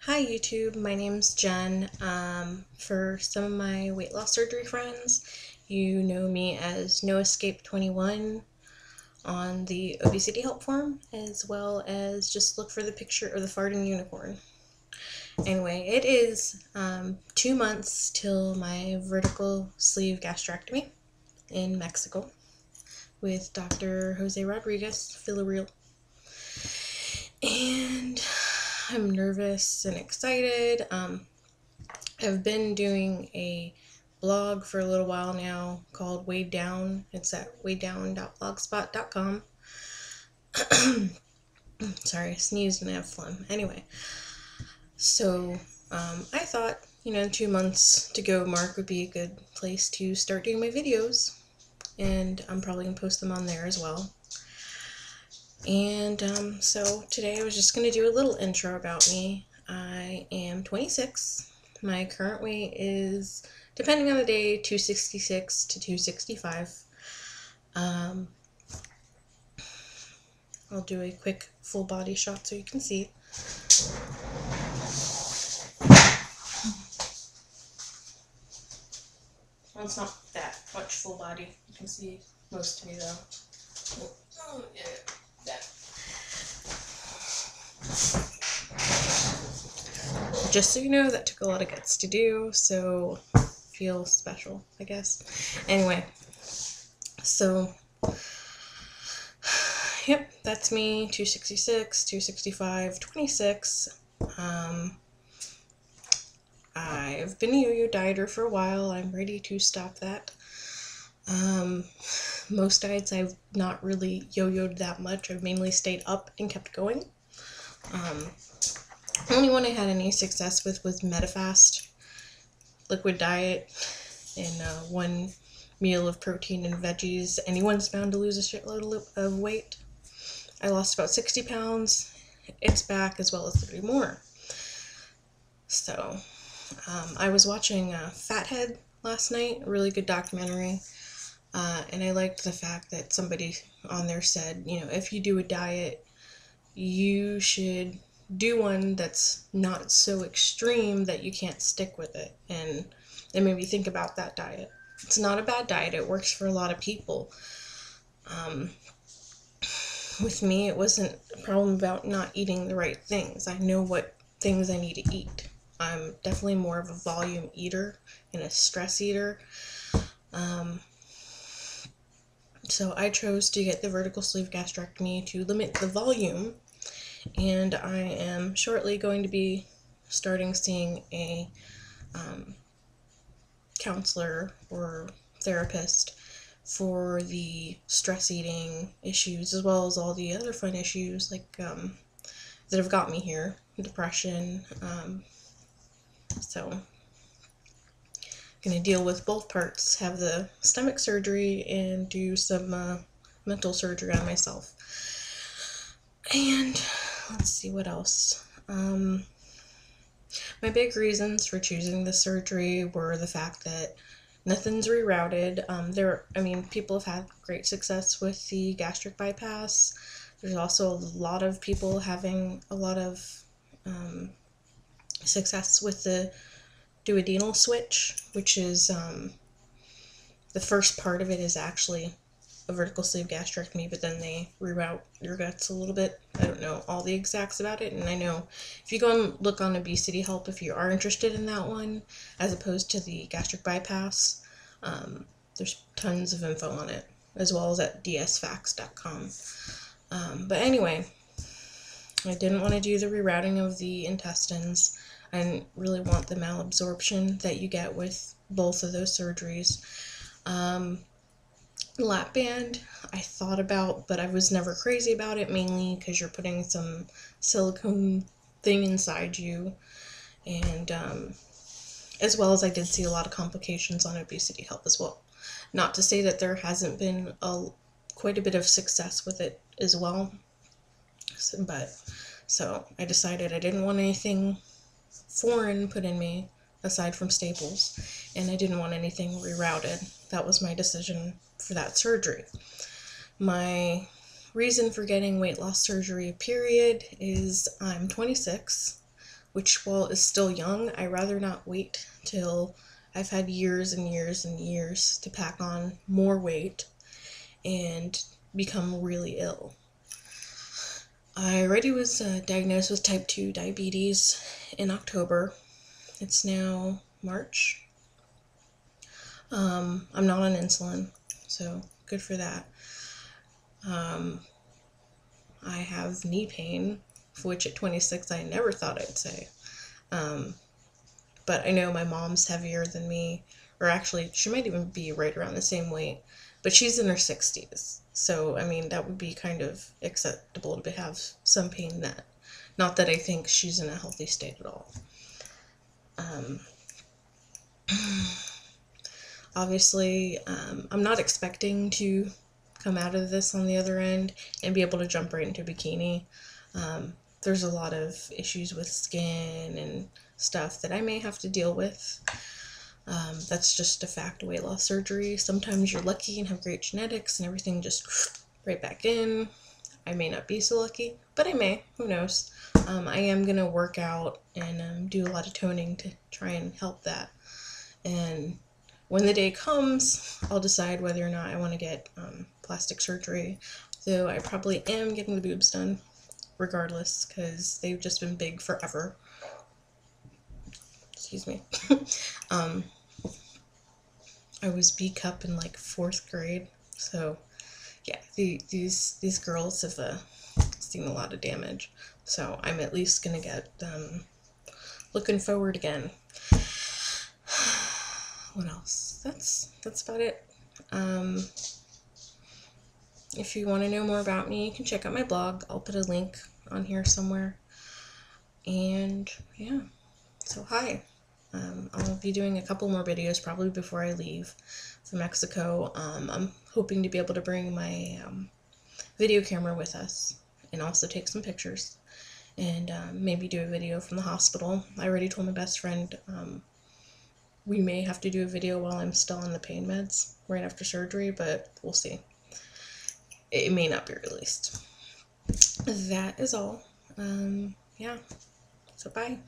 Hi YouTube, my name's Jen. Um, for some of my weight loss surgery friends, you know me as No Escape 21 on the obesity help form, as well as just look for the picture of the farting unicorn. Anyway, it is um, two months till my vertical sleeve gastrectomy in Mexico with Dr. Jose Rodriguez, Villarreal. And I'm nervous and excited. Um, I've been doing a blog for a little while now called Weighed Down. It's at weighddown.blogspot.com. Sorry, I sneezed and I have phlegm. Anyway, so um, I thought, you know, two months to go mark would be a good place to start doing my videos. And I'm probably going to post them on there as well. And um, so today I was just going to do a little intro about me. I am 26. My current weight is, depending on the day, 266 to 265. Um, I'll do a quick full body shot so you can see. Well, it's not that much full body. You can see most of me though. Oh, yeah. Just so you know, that took a lot of guts to do, so feel special, I guess. Anyway, so, yep, that's me, 266, 265, 26. Um, I've been a yo-yo dieter for a while. I'm ready to stop that. Um, most diets I've not really yo-yoed that much. I've mainly stayed up and kept going. Um, only one I had any success with was Medifast, liquid diet and uh, one meal of protein and veggies. Anyone's bound to lose a shitload of weight. I lost about 60 pounds. It's back as well as 30 more. So, um, I was watching uh, Fathead last night, a really good documentary. Uh, and I liked the fact that somebody on there said, you know, if you do a diet, you should do one that's not so extreme that you can't stick with it. And it made me think about that diet. It's not a bad diet, it works for a lot of people. Um, with me, it wasn't a problem about not eating the right things. I know what things I need to eat. I'm definitely more of a volume eater and a stress eater. Um, so I chose to get the vertical sleeve gastrectomy to limit the volume, and I am shortly going to be starting seeing a um, counselor or therapist for the stress eating issues as well as all the other fun issues like um, that have got me here depression um, so going to deal with both parts have the stomach surgery and do some uh, mental surgery on myself. And let's see what else. Um, my big reasons for choosing the surgery were the fact that nothing's rerouted. Um, there, I mean, people have had great success with the gastric bypass. There's also a lot of people having a lot of um, success with the duodenal switch, which is um, the first part of it is actually a vertical sleeve gastrectomy, but then they reroute your guts a little bit. I don't know all the exacts about it, and I know if you go and look on Obesity Help, if you are interested in that one, as opposed to the gastric bypass, um, there's tons of info on it, as well as at dsfacts.com. Um, but anyway, I didn't want to do the rerouting of the intestines. I didn't really want the malabsorption that you get with both of those surgeries. Um, lap band, I thought about, but I was never crazy about it, mainly because you're putting some silicone thing inside you. And um, as well as I did see a lot of complications on obesity help as well. Not to say that there hasn't been a quite a bit of success with it as well. But so I decided I didn't want anything foreign put in me aside from staples, and I didn't want anything rerouted. That was my decision for that surgery. My reason for getting weight loss surgery, period, is I'm 26. which while is still young, I rather not wait till I've had years and years and years to pack on more weight and become really ill. I already was uh, diagnosed with type 2 diabetes in October. It's now March. Um, I'm not on insulin, so good for that. Um, I have knee pain, which at 26 I never thought I'd say. Um, but I know my mom's heavier than me, or actually, she might even be right around the same weight, but she's in her 60s. So, I mean, that would be kind of acceptable to have some pain that. Not that I think she's in a healthy state at all. Um, obviously, um, I'm not expecting to come out of this on the other end and be able to jump right into bikini. Um, there's a lot of issues with skin and stuff that I may have to deal with. Um, that's just a fact weight loss surgery. Sometimes you're lucky and have great genetics and everything just right back in. I may not be so lucky, but I may. Who knows? Um, I am going to work out and um, do a lot of toning to try and help that. And when the day comes, I'll decide whether or not I want to get um, plastic surgery. Though I probably am getting the boobs done regardless because they've just been big forever. Excuse me. um, I was B cup in like fourth grade, so yeah, the, these these girls have uh, seen a lot of damage. So I'm at least gonna get um, looking forward again. what else? That's that's about it. Um, if you want to know more about me, you can check out my blog. I'll put a link on here somewhere. And yeah, so hi. Um, I'll be doing a couple more videos probably before I leave for Mexico. Um, I'm hoping to be able to bring my um, video camera with us and also take some pictures and um, maybe do a video from the hospital. I already told my best friend um, we may have to do a video while I'm still on the pain meds right after surgery, but we'll see. It may not be released. That is all. Um, yeah. So bye.